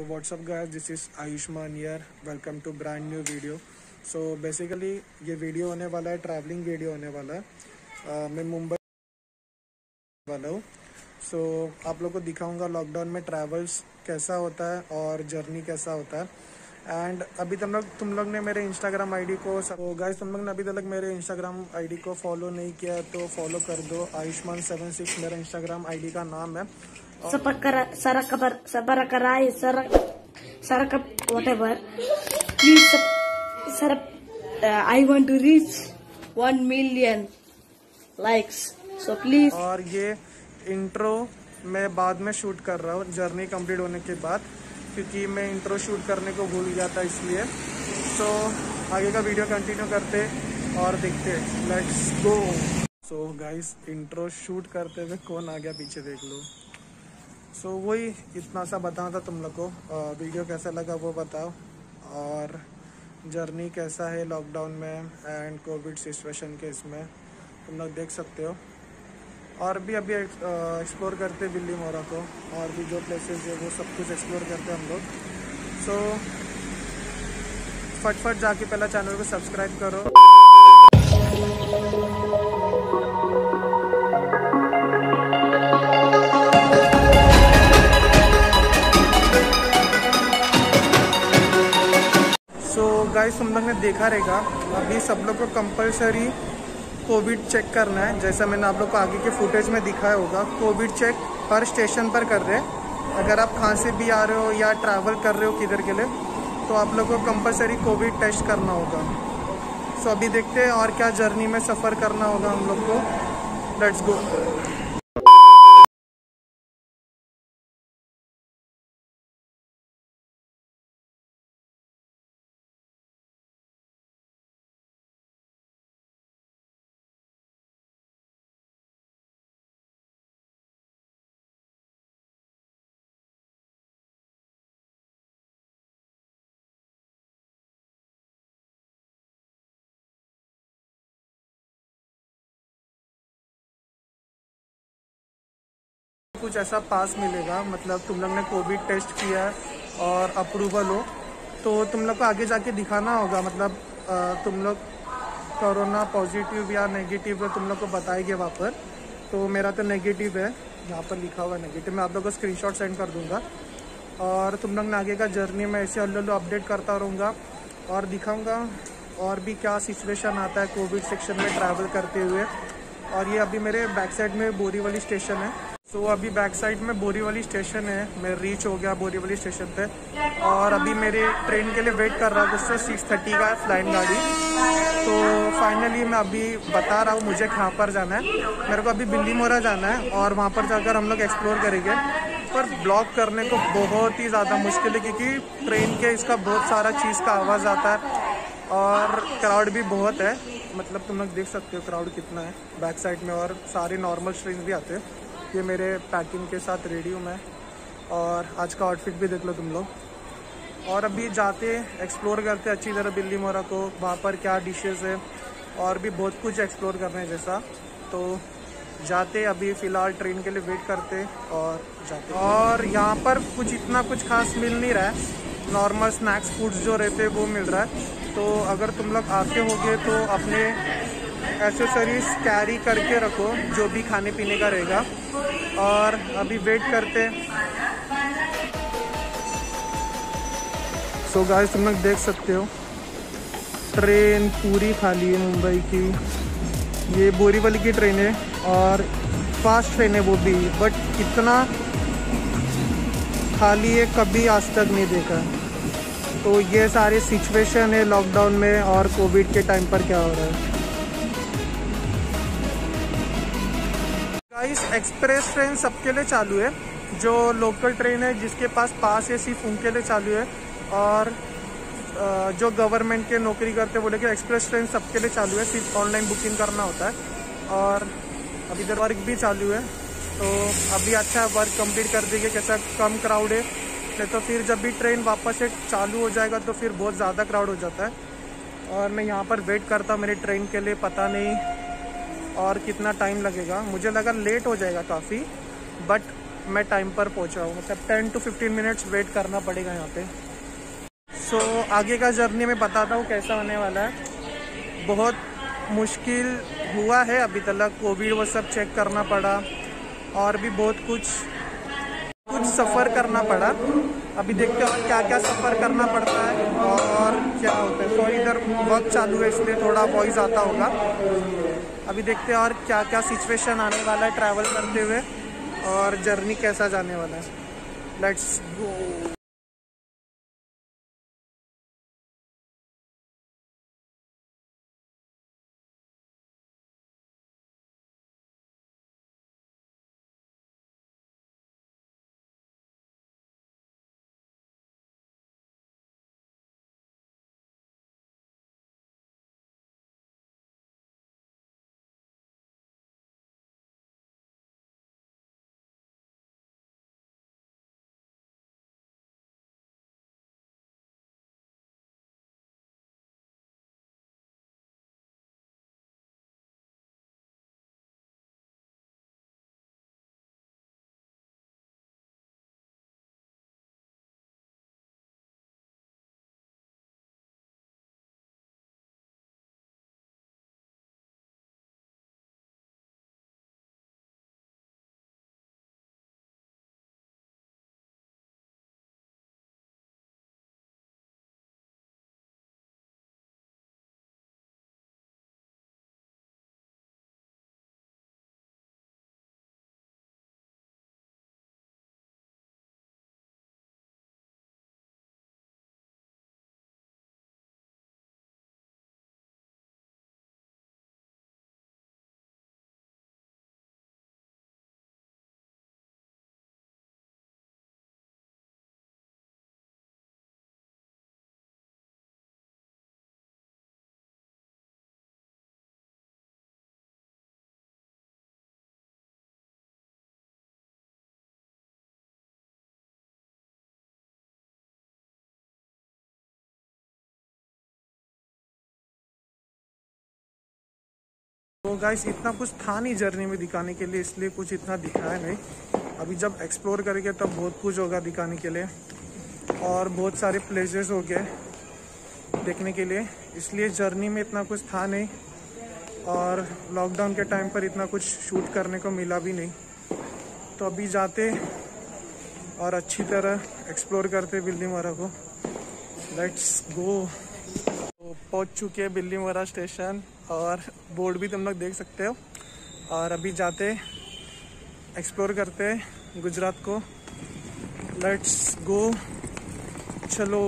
what's up guys? This is Ayushman here. Welcome to brand new video. So basically ये video होने वाला है travelling video होने वाला है। Uh, मैं मुंबई वाला हूँ। सो so, आप लोग को दिखाऊँगा लॉकडाउन में ट्रैवल्स कैसा होता है और जर्नी कैसा होता है। एंड अभी तुम लोग तुम लोग ने मेरे इंस्टाग्राम आईडी को तो गाइस तुम लोग ने अभी तक मेरे इंस्टाग्राम आईडी को फॉलो नहीं किया तो फॉलो कर दो। आयुष्मान सेवन सिक्स मेरा इंस्टाग्राम आईडी का नाम है। Sapakara, Sarakapar, Sabarakarai, Sarak, whatever. Please, sir, uh, I want to reach million likes. So please, और ये इंट्रो मैं बाद में शूट कर रहा हूँ जर्नी कंप्लीट होने के बाद क्योंकि मैं इंट्रो शूट करने को भूल गया था इसलिए सो आगे का वीडियो कंटिन्यू करते और देखते let's go so guys intro shoot करते हुए कौन आ गया पीछे देख लो सो so, वही इतना सा बताना था तुम लोग को। वीडियो कैसा लगा वो बताओ। और जर्नी कैसा है लॉकडाउन में एंड कोविड सिचुएशन के इसमें तुम लोग देख सकते हो। और भी अभी एक्सप्लोर करते बिल्ली मोरा को। और भी जो प्लेसेस है वो सब कुछ एक्सप्लोर करते हैं हम लोग। सो so, फटफट जाके पहला चैनल को सब्सक्राइब करो। गाइस तुम लोग ने देखा रहेगा, अभी सब लोग को कंपलसरी कोविड चेक करना है। जैसा मैंने आप लोग को आगे के फुटेज में दिखाया होगा कोविड चेक हर स्टेशन पर कर रहे हैं। अगर आप कहाँ से भी आ रहे हो या ट्रैवल कर रहे हो किधर के लिए तो आप लोग को कंपलसरी कोविड टेस्ट करना होगा। सो अभी देखते हैं और क्या जर्नी में सफ़र करना होगा हम लोग को। लेट्स गो कुछ ऐसा पास मिलेगा। मतलब तुम लोग ने कोविड टेस्ट किया है और अप्रूवल हो। तो तुम लोग को आगे जाके दिखाना होगा। मतलब तुम लोग कोरोना पॉजिटिव या नेगेटिव है, तुम लोग को बताएँगे वहाँ पर। तो मेरा तो नेगेटिव है। यहाँ पर लिखा हुआ नेगेटिव मैं आप लोग को स्क्रीनशॉट सेंड कर दूँगा। और तुम लोग ने आगे का जर्नी में ऐसे अल्लू अपडेट करता रहूँगा और दिखाऊँगा और भी क्या सिचुएशन आता है कोविड सेक्शन में ट्रैवल करते हुए। और ये अभी मेरे बैक साइड में बोरीवली स्टेशन है। सो so, अभी बैक साइड में बोरीवली स्टेशन है। मैं रीच हो गया बोरीवली स्टेशन पे। और अभी मेरे ट्रेन के लिए वेट कर रहा हूँ उससे सिक्स थर्टी का फ़्लाइट गाड़ी। तो फाइनली मैं अभी बता रहा हूँ मुझे कहाँ पर जाना है। मेरे को अभी बिल्ली मोरा जाना है और वहाँ पर जाकर हम लोग एक्सप्लोर करेंगे। पर ब्लॉक करने को बहुत ही ज़्यादा मुश्किल है क्योंकि ट्रेन के इसका बहुत सारा चीज़ का आवाज़ आता है। और क्राउड भी बहुत है। मतलब तुम लोग देख सकते हो क्राउड कितना है बैक साइड में और सारे नॉर्मल ट्रेन भी आते हैं। ये मेरे पैकिंग के साथ रेडी हूँ मैं। और आज का आउटफिट भी देख लो तुम लोग। और अभी जाते एक्सप्लोर करते अच्छी तरह बिल्ली मोरा को। वहाँ पर क्या डिशेस है, और भी बहुत कुछ एक्सप्लोर करने जैसा। तो जाते अभी, फ़िलहाल ट्रेन के लिए वेट करते और जाते और यहाँ पर कुछ इतना कुछ खास मिल नहीं रहा है। नॉर्मल स्नैक्स फूड्स जो रहते हैं वो मिल रहा है। तो अगर तुम लोग आते होगे तो अपने एसेसरीज कैरी करके रखो, जो भी खाने पीने का रहेगा। और अभी वेट करते। सो गाइस तुम लोग देख सकते हो। ट्रेन पूरी खाली है मुंबई की। ये बोरीवली की ट्रेन है और फास्ट ट्रेन है वो भी। बट इतना खाली है, कभी आज तक नहीं देखा। तो ये सारी सिचुएशन है लॉकडाउन में और कोविड के टाइम पर क्या हो रहा है। एक्सप्रेस ट्रेन सबके लिए चालू है, जो लोकल ट्रेन है, जिसके पास पास है, सिर्फ़ उनके लिए चालू है। और जो गवर्नमेंट के नौकरी करते बोले कि एक्सप्रेस ट्रेन सबके लिए चालू है, सिर्फ़ ऑनलाइन बुकिंग करना होता है। और अभी इधर वर्क भी चालू है तो अभी अच्छा वर्क कंप्लीट कर देंगे, कैसा कम क्राउड है। नहीं तो फिर जब भी ट्रेन वापस से चालू हो जाएगा तो फिर बहुत ज़्यादा क्राउड हो जाता है। और मैं यहाँ पर वेट करता हूँ मेरी ट्रेन के लिए, पता नहीं और कितना टाइम लगेगा? मुझे लगा लेट हो जाएगा काफ़ी बट मैं टाइम पर पहुँचा हूँ। मतलब ten to fifteen minutes wait करना पड़ेगा यहाँ पे। सो so, आगे का जर्नी मैं बताता हूँ कैसा होने वाला है। बहुत मुश्किल हुआ है अभी तक कोविड वो सब चेक करना पड़ा और भी बहुत कुछ कुछ सफ़र करना पड़ा। अभी देखते हो क्या क्या सफ़र करना पड़ता है और क्या होता है। सॉरी इधर वर्क चालू है इसलिए थोड़ा वॉइस आता होगा। अभी देखते हैं और क्या क्या सिचुएशन आने वाला है ट्रैवल करते हुए और जर्नी कैसा जाने वाला है। लेट्स गो तो गाइस इतना कुछ था नहीं जर्नी में दिखाने के लिए, इसलिए कुछ इतना दिखाया नहीं। अभी जब एक्सप्लोर करेंगे, तब बहुत कुछ होगा दिखाने के लिए। और बहुत सारे प्लेसेस हो गए देखने के लिए। इसलिए जर्नी में इतना कुछ था नहीं। और लॉकडाउन के टाइम पर इतना कुछ शूट करने को मिला भी नहीं। तो अभी जाते और अच्छी तरह एक्सप्लोर करते बिल्डिंग वाला को। लेट्स गो पहुँच चुके हैं बिल्ली मोरा स्टेशन और बोर्ड भी तुम लोग देख सकते हो। और अभी जाते एक्सप्लोर करते गुजरात को। लेट्स गो चलो।